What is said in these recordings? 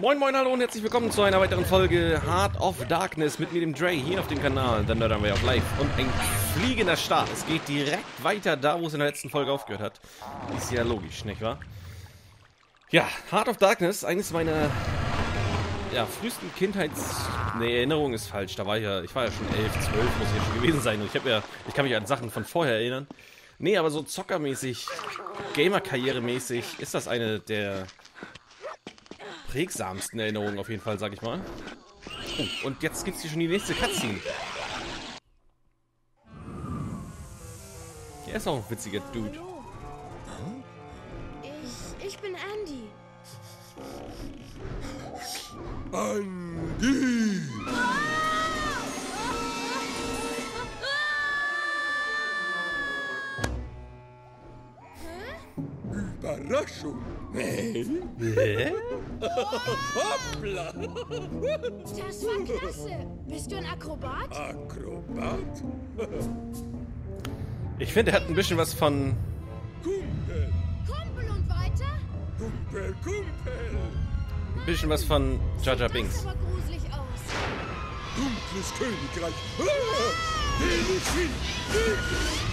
Moin moin hallo und herzlich willkommen zu einer weiteren Folge Heart of Darkness mit mir dem Dre hier auf dem Kanal, dann Nerd Way of Life und ein fliegender Start. Es geht direkt weiter da, wo es in der letzten Folge aufgehört hat. Ist ja logisch, nicht wahr? Ja, Heart of Darkness, eines meiner ja, frühesten Kindheits... Ne, Erinnerung ist falsch. Da war ich ja, ich war ja schon 11, 12, muss ich ja schon gewesen sein. Und ich habe ja, ich kann mich an Sachen von vorher erinnern. Nee, aber so zockermäßig, Gamer-Karriere-mäßig ist das eine der prägsamsten Erinnerungen auf jeden Fall, sag ich mal. Oh, und jetzt gibt's hier schon die nächste Cutscene. Er ist auch ein witziger Dude. Ich, ich bin Andy. Andy! Überraschung! Hä? Hoppla! Das war klasse. Bist du ein Akrobat? Akrobat? Ich finde, er hat ein bisschen was von... Kumpel! Kumpel und weiter? Kumpel, Kumpel! Ein bisschen was von Das Binks. sieht aber gruselig aus. Dunkles Königreich! Ah! Delphi! Vorsicht!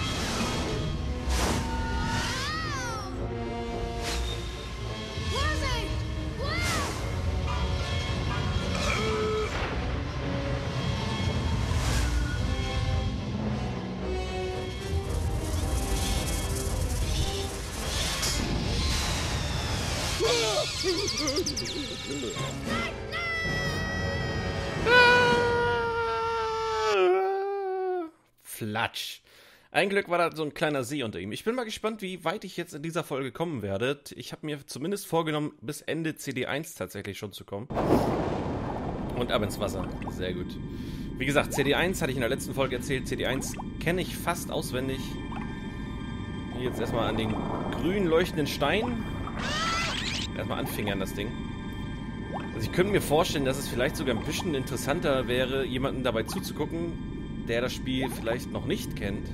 Flatsch. Ein Glück war da so ein kleiner See unter ihm. Ich bin mal gespannt, wie weit ich jetzt in dieser Folge kommen werde. Ich habe mir zumindest vorgenommen, bis Ende CD1 tatsächlich schon zu kommen. Und ab ins Wasser. Sehr gut. Wie gesagt, CD1 hatte ich in der letzten Folge erzählt. CD1 kenne ich fast auswendig. Hier jetzt erstmal an den grün leuchtenden Stein. Erstmal anfingern das Ding. Also ich könnte mir vorstellen, dass es vielleicht sogar ein bisschen interessanter wäre, jemanden dabei zuzugucken, der das Spiel vielleicht noch nicht kennt.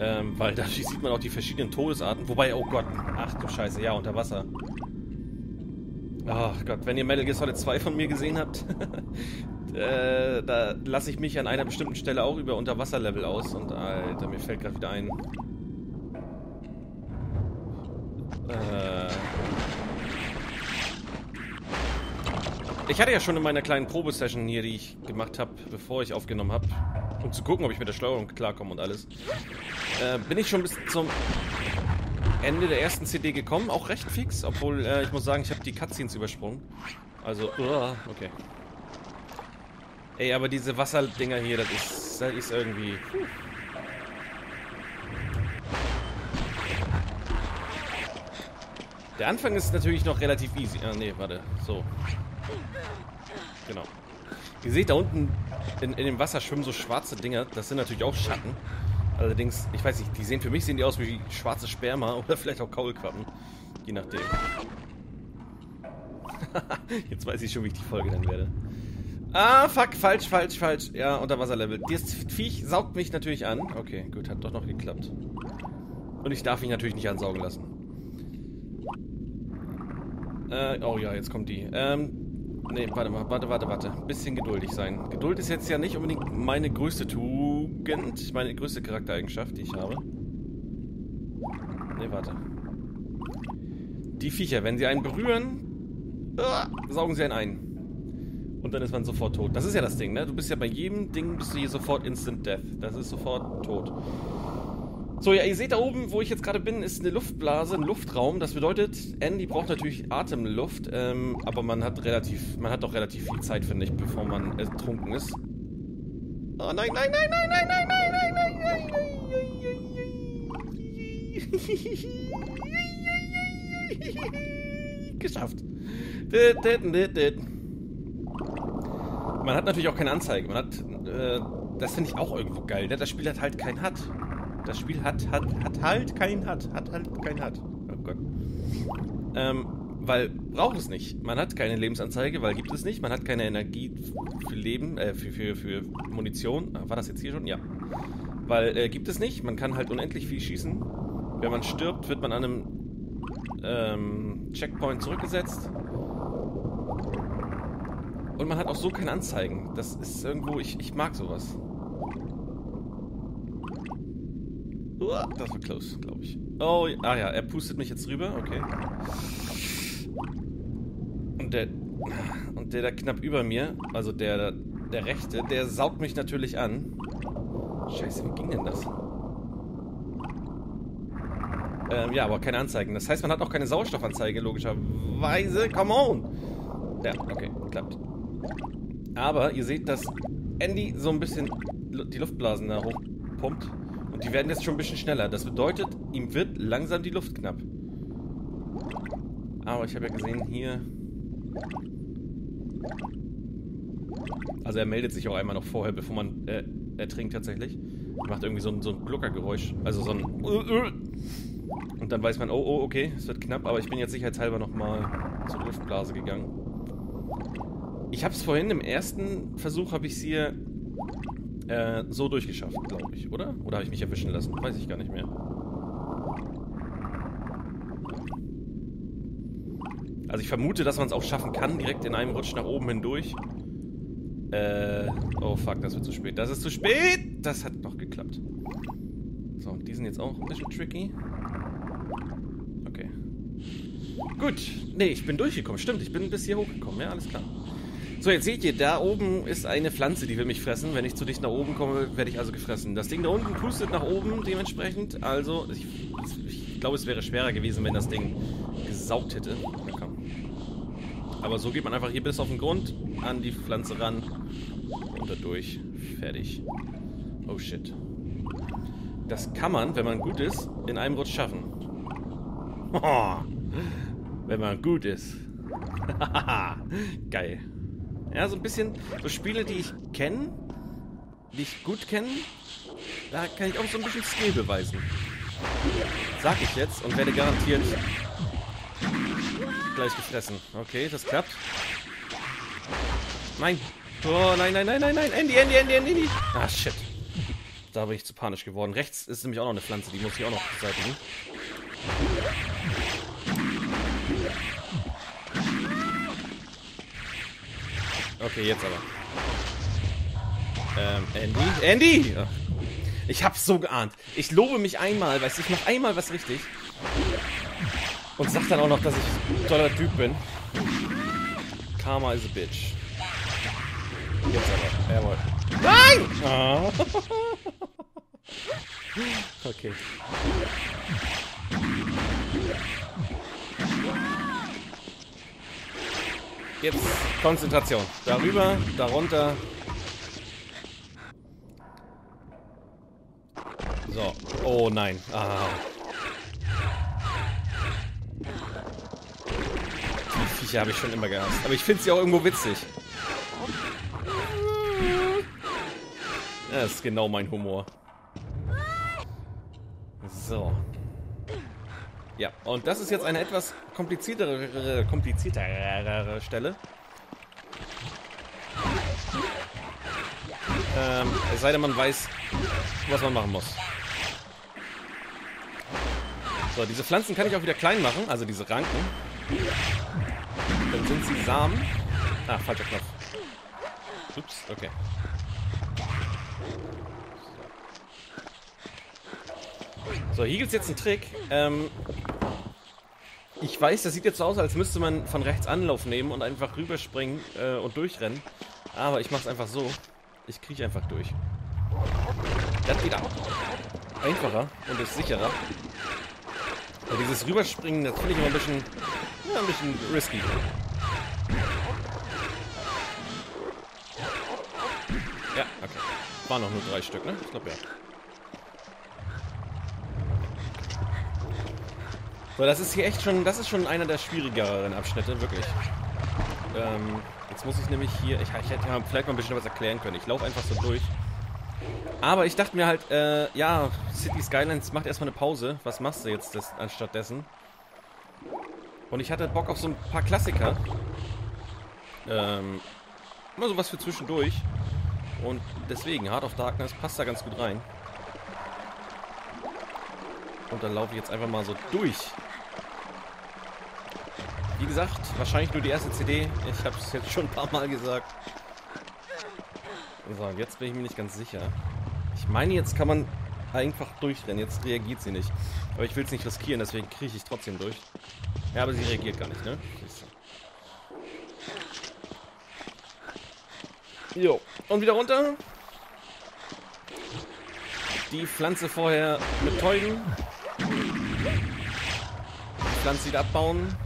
Ähm, weil da sieht man auch die verschiedenen Todesarten. Wobei, oh Gott, ach du Scheiße, ja, unter Wasser. Ach Gott, wenn ihr Metal Gear Solid 2 von mir gesehen habt, äh, da lasse ich mich an einer bestimmten Stelle auch über Unterwasserlevel aus und Alter, mir fällt gerade wieder ein. Ich hatte ja schon in meiner kleinen Probesession hier, die ich gemacht habe, bevor ich aufgenommen habe, um zu gucken, ob ich mit der Steuerung klarkomme und alles, äh, bin ich schon bis zum Ende der ersten CD gekommen, auch recht fix, obwohl äh, ich muss sagen, ich habe die Cutscenes übersprungen. Also, uah, okay. Ey, aber diese Wasserdinger hier, das ist, das ist irgendwie... Der Anfang ist natürlich noch relativ easy. Ah, nee, warte. So. Genau. Ihr seht da unten in, in dem Wasser schwimmen so schwarze Dinger. Das sind natürlich auch Schatten. Allerdings, ich weiß nicht, die sehen für mich sehen die aus wie schwarze Sperma oder vielleicht auch Kaulquappen. Je nachdem. Jetzt weiß ich schon, wie ich die Folge dann werde. Ah, fuck, falsch, falsch, falsch. Ja, Unterwasserlevel. Das Viech saugt mich natürlich an. Okay, gut, hat doch noch geklappt. Und ich darf mich natürlich nicht ansaugen lassen. Äh, oh ja, jetzt kommt die. Ähm, Nee, warte mal, warte, warte, warte. Bisschen geduldig sein. Geduld ist jetzt ja nicht unbedingt meine größte Tugend, meine größte Charaktereigenschaft, die ich habe. Nee, warte. Die Viecher, wenn sie einen berühren, ah, saugen sie einen ein. Und dann ist man sofort tot. Das ist ja das Ding, ne? Du bist ja bei jedem Ding bist du hier sofort Instant Death. Das ist sofort tot. So, ja, ihr seht da oben, wo ich jetzt gerade bin, ist eine Luftblase, ein Luftraum. Das bedeutet, Andy braucht natürlich Atemluft, ähm, aber man hat relativ, man hat doch relativ viel Zeit, finde ich, bevor man ertrunken ist. Oh nein, nein, nein, nein, nein, nein, nein, nein, nein, nein. Geschafft. Man hat natürlich auch keine Anzeige. Man hat, äh, das finde ich auch irgendwo geil. Ne? Das Spiel hat halt kein HUD. Das Spiel hat, hat, hat halt kein HUD. Hat halt kein HUD. Oh Gott. Ähm, weil braucht es nicht. Man hat keine Lebensanzeige, weil gibt es nicht. Man hat keine Energie für Leben, äh, für, für, für Munition. Ah, War das jetzt hier schon? Ja. Weil äh, gibt es nicht. Man kann halt unendlich viel schießen. Wenn man stirbt, wird man an einem ähm, Checkpoint zurückgesetzt. Und man hat auch so keine Anzeigen. Das ist irgendwo, ich, ich mag sowas. Das war close, glaube ich. Oh, ah ja, er pustet mich jetzt rüber, okay. Und der, und der da knapp über mir, also der, der rechte, der saugt mich natürlich an. Scheiße, wie ging denn das? Ähm, ja, aber keine Anzeigen. Das heißt, man hat auch keine Sauerstoffanzeige, logischerweise. Come on! Ja, okay, klappt. Aber ihr seht, dass Andy so ein bisschen die Luftblasen da hochpumpt. Und die werden jetzt schon ein bisschen schneller. Das bedeutet, ihm wird langsam die Luft knapp. Aber ich habe ja gesehen, hier... Also er meldet sich auch einmal noch vorher, bevor man äh, ertrinkt tatsächlich. Macht irgendwie so ein, so ein Gluckergeräusch. Also so ein... Und dann weiß man, oh, oh, okay, es wird knapp. Aber ich bin jetzt sicherheitshalber nochmal zur Luftblase gegangen. Ich habe es vorhin im ersten Versuch, habe ich es hier äh, so durchgeschafft, glaube ich, oder? Oder habe ich mich erwischen lassen? Weiß ich gar nicht mehr. Also ich vermute, dass man es auch schaffen kann, direkt in einem Rutsch nach oben hindurch. Äh, oh fuck, das wird zu spät. Das ist zu spät! Das hat noch geklappt. So, die sind jetzt auch ein bisschen tricky. Okay. Gut. Nee, ich bin durchgekommen. Stimmt, ich bin bis hier hochgekommen. Ja, alles klar. So, jetzt seht ihr, da oben ist eine Pflanze, die will mich fressen. Wenn ich zu dicht nach oben komme, werde ich also gefressen. Das Ding da unten pustet nach oben dementsprechend. Also, ich, ich glaube, es wäre schwerer gewesen, wenn das Ding gesaugt hätte. Aber so geht man einfach hier bis auf den Grund, an die Pflanze ran, und dadurch. Fertig. Oh shit. Das kann man, wenn man gut ist, in einem Rutsch schaffen. wenn man gut ist. Geil. Ja, so ein bisschen so Spiele, die ich kenne, die ich gut kenne, da kann ich auch so ein bisschen Skill beweisen. Sag ich jetzt und werde garantiert gleich gefressen. Okay, das klappt. Nein. Oh, nein, nein, nein, nein, nein. Andy, Andy, Andy, Andy, Andy. Ah, shit. Da bin ich zu panisch geworden. Rechts ist nämlich auch noch eine Pflanze, die muss ich auch noch beseitigen. Okay, jetzt aber. Ähm, Andy? Andy! Ich hab's so geahnt. Ich lobe mich einmal, weißt du, ich mach einmal was richtig. Und sag dann auch noch, dass ich ein toller Typ bin. Karma is a bitch. Jetzt aber. Jawohl. Nein! Oh. Okay. Jetzt Konzentration. Darüber, darunter. So. Oh nein. Ah. Die Viecher habe ich schon immer gehasst. Aber ich finde sie auch irgendwo witzig. Das ist genau mein Humor. So. Ja, und das ist jetzt eine etwas kompliziertere, kompliziertere Stelle. Ähm, es sei denn, man weiß, was man machen muss. So, diese Pflanzen kann ich auch wieder klein machen, also diese Ranken. Dann sind sie Samen. Ah, falscher Knopf. Ups, okay. So, hier gibt es jetzt einen Trick. Ähm, ich weiß, das sieht jetzt so aus, als müsste man von rechts Anlauf nehmen und einfach rüberspringen äh, und durchrennen. Aber ich mache es einfach so. Ich kriege einfach durch. Das geht auch einfacher und ist sicherer. Und dieses Rüberspringen, das finde ich immer ein bisschen, ja, ein bisschen risky. Ja, okay. Waren noch nur drei Stück, ne? Ich glaube ja. So, das ist hier echt schon, das ist schon einer der schwierigeren Abschnitte, wirklich. Ähm, jetzt muss ich nämlich hier, ich, ich hätte ja vielleicht mal ein bisschen was erklären können. Ich laufe einfach so durch. Aber ich dachte mir halt, äh, ja, City Skylines macht erstmal eine Pause. Was machst du jetzt das, anstatt dessen? Und ich hatte Bock auf so ein paar Klassiker. Ähm, immer sowas für zwischendurch. Und deswegen, Heart of Darkness passt da ganz gut rein. Und dann laufe ich jetzt einfach mal so durch. Wie gesagt, wahrscheinlich nur die erste CD. Ich habe es jetzt schon ein paar Mal gesagt. So, jetzt bin ich mir nicht ganz sicher. Ich meine, jetzt kann man einfach durchrennen. Jetzt reagiert sie nicht. Aber ich will es nicht riskieren, deswegen kriege ich trotzdem durch. Ja, aber sie reagiert gar nicht, ne? Jo, und wieder runter. Die Pflanze vorher betäuben. Die Pflanze wieder abbauen.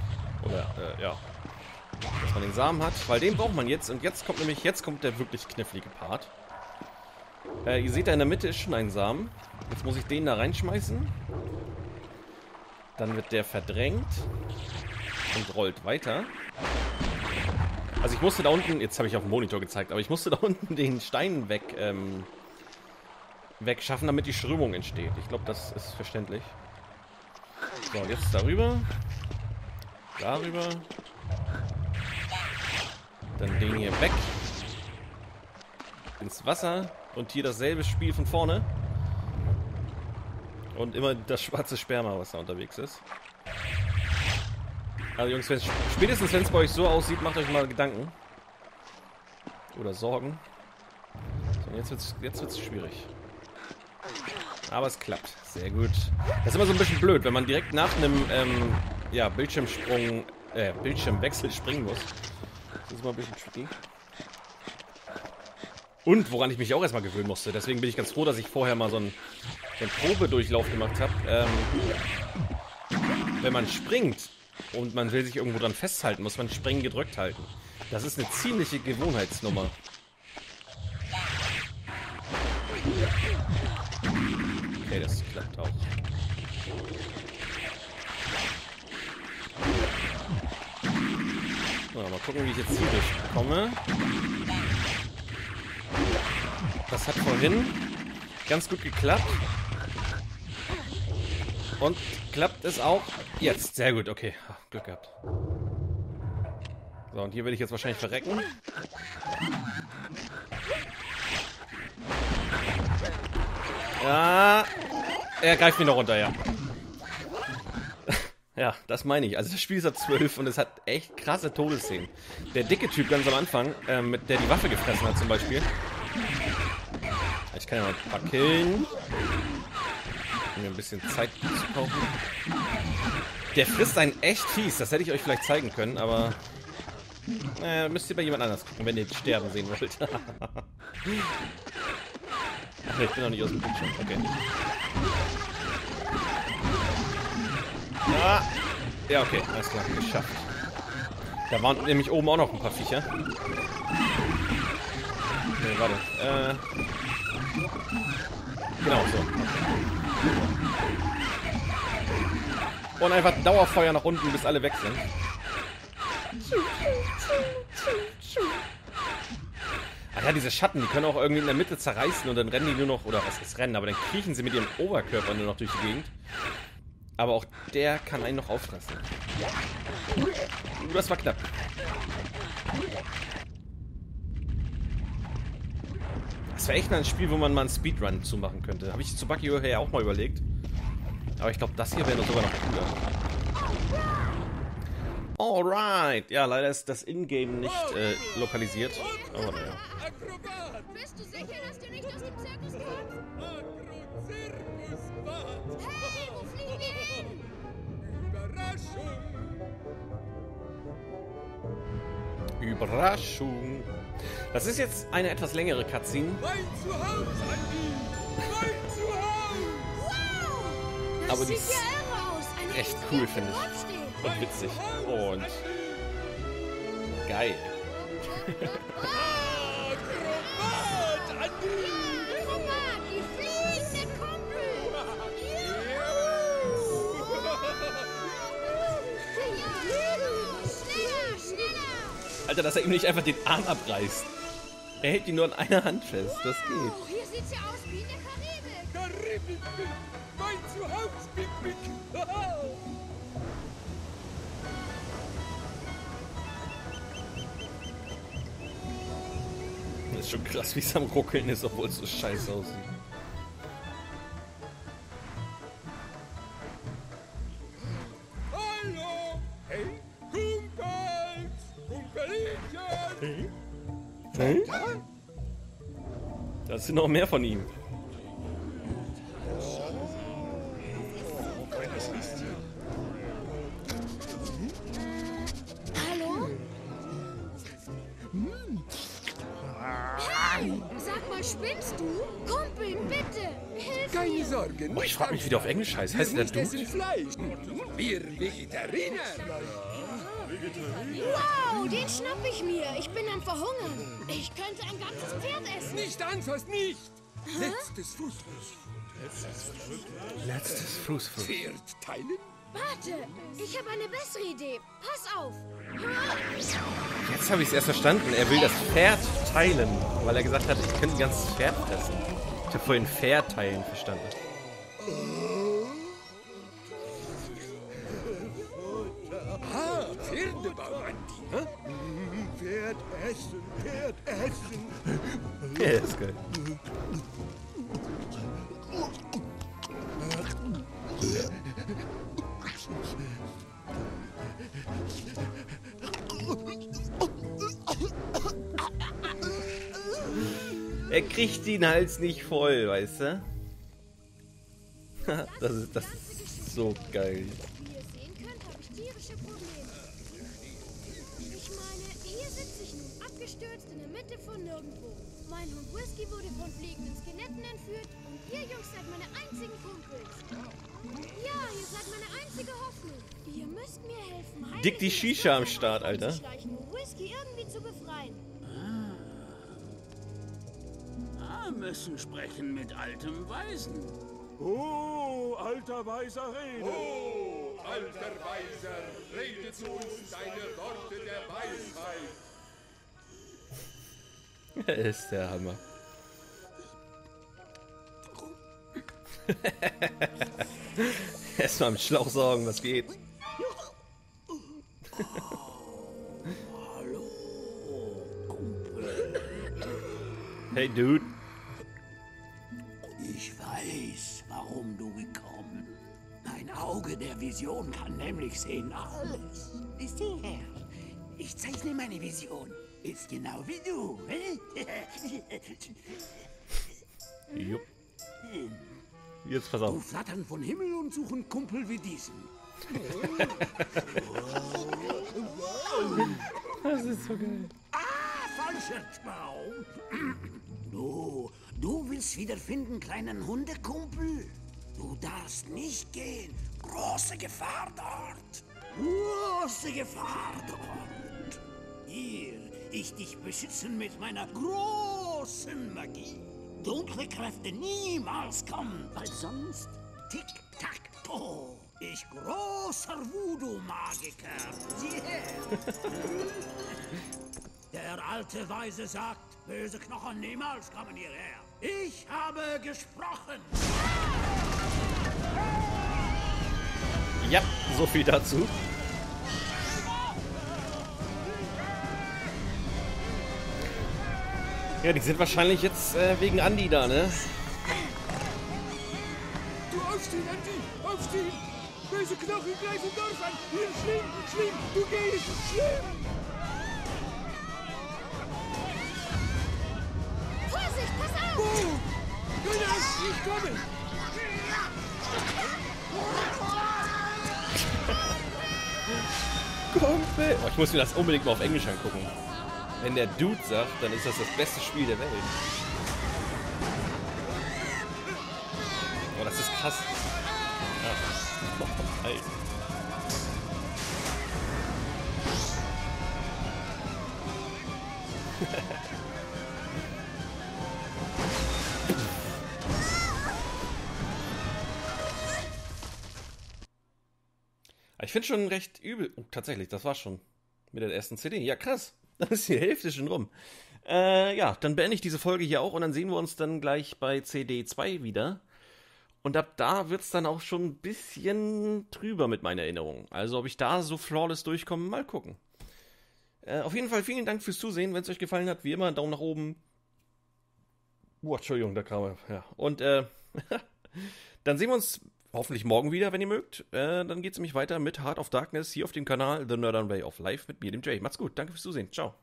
Oder, äh, ja. Dass man den Samen hat. Weil den braucht man jetzt. Und jetzt kommt nämlich, jetzt kommt der wirklich knifflige Part. Äh, ihr seht da in der Mitte ist schon ein Samen. Jetzt muss ich den da reinschmeißen. Dann wird der verdrängt. Und rollt weiter. Also ich musste da unten, jetzt habe ich auf dem Monitor gezeigt, aber ich musste da unten den Stein weg, ähm, wegschaffen, damit die Strömung entsteht. Ich glaube, das ist verständlich. So, jetzt darüber. Darüber. Dann den hier weg. Ins Wasser. Und hier dasselbe Spiel von vorne. Und immer das schwarze Sperma, was da unterwegs ist. Also Jungs, wenn's, spätestens wenn es bei euch so aussieht, macht euch mal Gedanken. Oder Sorgen. So, jetzt wird's, jetzt wird's schwierig. Aber es klappt. Sehr gut. Das ist immer so ein bisschen blöd, wenn man direkt nach einem ähm, ja, Bildschirmsprung, äh, Bildschirmwechsel springen muss. Das ist immer ein bisschen tricky. Und woran ich mich auch erstmal gewöhnen musste. Deswegen bin ich ganz froh, dass ich vorher mal so einen, so einen Probedurchlauf gemacht habe. Ähm, wenn man springt und man will sich irgendwo dran festhalten, muss man Springen gedrückt halten. Das ist eine ziemliche Gewohnheitsnummer. Okay, das klappt auch. So, mal gucken, wie ich jetzt hier durchkomme. Das hat vorhin ganz gut geklappt. Und klappt es auch jetzt. Sehr gut, okay. Glück gehabt. So, und hier werde ich jetzt wahrscheinlich verrecken. Ja. Er greift mich noch runter, ja. Ja, das meine ich. Also das Spiel ist ab 12 und es hat echt krasse Todesszenen. Der dicke Typ ganz am Anfang, ähm, mit der die Waffe gefressen hat zum Beispiel. Ich kann ja mal ein paar killen. Um mir ein bisschen Zeit zu kaufen. Der frisst einen echt fies. Das hätte ich euch vielleicht zeigen können, aber... Naja, müsst ihr bei jemand anders gucken, wenn ihr sterben sehen wollt. Ach, ich bin noch nicht aus dem Bildschirm. Okay. Ah. Ja, okay, alles klar, geschafft. Da waren nämlich oben auch noch ein paar Viecher. Nee, warte. Äh. Genau, so. Und einfach Dauerfeuer nach unten, bis alle weg sind. Ach ja, diese Schatten, die können auch irgendwie in der Mitte zerreißen und dann rennen die nur noch, oder was ist rennen, aber dann kriechen sie mit ihrem Oberkörper nur noch durch die Gegend. Aber auch der kann einen noch auffressen. Das war knapp. Das wäre echt ein Spiel, wo man mal einen Speedrun zumachen könnte. Habe ich zu Bucky ja auch mal überlegt. Aber ich glaube, das hier wäre sogar noch cooler. Alright. Ja, leider ist das Ingame nicht äh, lokalisiert. Aber naja. Bist du sicher, dass du nicht aus dem Zirkus kommst? Hey, wo fliegen wir hin? Überraschung. Überraschung. Das ist jetzt eine etwas längere Cutscene. Mein Zuhause, Andi. Mein Zuhause. Wow! Das Aber die sieht ist ja irre aus. Eine echt cool, finde ich. Und witzig. Und geil. Akrobat, Andi. Akrobat, die fliegende Kumpel. Juhu! Schneller, schneller! Alter, dass er ihm nicht einfach den Arm abreißt. Er hält ihn nur an einer Hand fest. Das geht. Hier sieht's ja aus wie in der Karibik. Karibik. Mein Zuhause, Big Big. schon krass, wie es am Ruckeln ist, obwohl es so scheiße aussieht. Hallo! Hey! Kumpels! Kumpelinchen! Hey? Hey? Das sind noch mehr von ihm. Sorge. Boah, ich frage mich, wie der auf Englisch heißt. Heißt der Dude? Fleisch. Wir Vegetarier. Wow, den schnapp ich mir. Ich bin am Verhungern. Ich könnte ein ganzes Pferd essen. Nicht anfassen, nicht. Letztes Fußfuß. Letztes Fußfuß. Pferd teilen? Warte, ich habe eine bessere Idee. Pass auf. Jetzt habe ich es erst verstanden. Er will das Pferd teilen, weil er gesagt hat, ich könnte ein ganzes Pferd fressen. Ich habe vorhin Pferd teilen verstanden. Ah, Pferdebaum. Hä? Pferd essen, Pferd essen. Ja, ist geil. Er kriegt den Hals nicht voll, weißt du? Das ist, das ist so geil. Wie ihr sehen könnt, habe ich tierische Probleme. Ich meine, hier sitze ich nun, abgestürzt in der Mitte von nirgendwo. Mein Hund Whisky wurde von fliegenden Skeletten entführt und ihr Jungs seid meine einzigen Kumpels. Ja, ihr seid meine einzige Hoffnung. Ihr müsst mir helfen, Dick die Shisha am Start, Alter. Müssen sprechen mit altem Weisen. Oh, alter weiser Rede. Oh, alter Weiser, rede zu uns deine Worte der Weisheit. ist der Hammer. Erstmal am Schlauch sorgen, was geht. Hey, Dude. Du gekommen. Mein Auge der Vision kann nämlich sehen alles. Wisst ihr, Herr? Ich zeichne meine Vision. Ist genau wie du. Jupp. Jetzt pass Du auf. flattern von Himmel und suchen Kumpel wie diesen. Das ist so geil. Ah, falscher Baum. Du, du willst wiederfinden, kleinen Hundekumpel? Du darfst nicht gehen. Große Gefahr dort. Große Gefahr dort. Hier, ich dich beschützen mit meiner großen Magie. Dunkle Kräfte niemals kommen, weil sonst Tick-Tack-Toe. Ich großer Voodoo-Magiker. Her. Der alte Weise sagt, böse Knochen niemals kommen hierher. Ich habe gesprochen. Ja, so viel dazu. Ja, die sind wahrscheinlich jetzt äh, wegen Andi da, ne? Du aufstehen, Andi, aufstehen. Böse Knochen greifen Dorf an. Hier, schlimm, schlimm, du gehst, schlimm. Vorsicht, pass auf! Oh, Jonas, ich komme. Kumpel. Oh, ich muss mir das unbedingt mal auf Englisch angucken. Wenn der Dude sagt, dann ist das das beste Spiel der Welt. Oh, das ist krass. Ja. Oh, Alter. Ich finde schon recht übel. Oh, tatsächlich, das war schon mit der ersten CD. Ja, krass. Dann ist die Hälfte schon rum. Äh, ja, dann beende ich diese Folge hier auch und dann sehen wir uns dann gleich bei CD 2 wieder. Und ab da wird es dann auch schon ein bisschen trüber mit meiner Erinnerung. Also, ob ich da so flawless durchkomme, mal gucken. Äh, auf jeden Fall vielen Dank fürs Zusehen. Wenn es euch gefallen hat, wie immer, Daumen nach oben. Boah, Entschuldigung, da kam er. Ja. Und äh, dann sehen wir uns hoffentlich morgen wieder, wenn ihr mögt. Äh, dann geht es nämlich weiter mit Heart of Darkness hier auf dem Kanal The Northern Way of Life mit mir, dem Jay. Macht's gut, danke fürs Zusehen. Ciao.